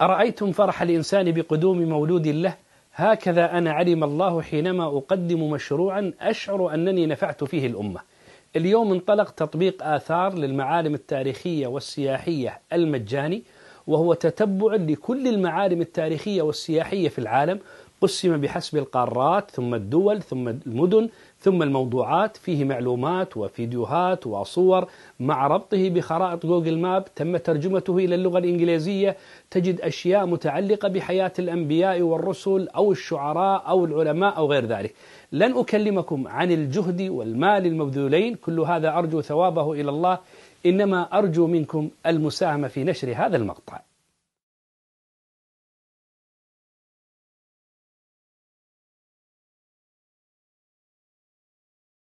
أرأيتم فرح الإنسان بقدوم مولود له؟ هكذا أنا علم الله حينما أقدم مشروعا أشعر أنني نفعت فيه الأمة. اليوم انطلق تطبيق آثار للمعالم التاريخية والسياحية المجاني وهو تتبع لكل المعالم التاريخية والسياحية في العالم قسم بحسب القارات ثم الدول ثم المدن ثم الموضوعات. فيه معلومات وفيديوهات وصور. مع ربطه بخرائط جوجل ماب تم ترجمته إلى اللغة الإنجليزية. تجد أشياء متعلقة بحياة الأنبياء والرسل أو الشعراء أو العلماء أو غير ذلك. لن أكلمكم عن الجهد والمال المبذولين. كل هذا أرجو ثوابه إلى الله. إنما أرجو منكم المساهمة في نشر هذا المقطع.